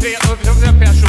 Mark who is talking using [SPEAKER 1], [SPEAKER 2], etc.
[SPEAKER 1] Eu vou Deus, Deus, Deus,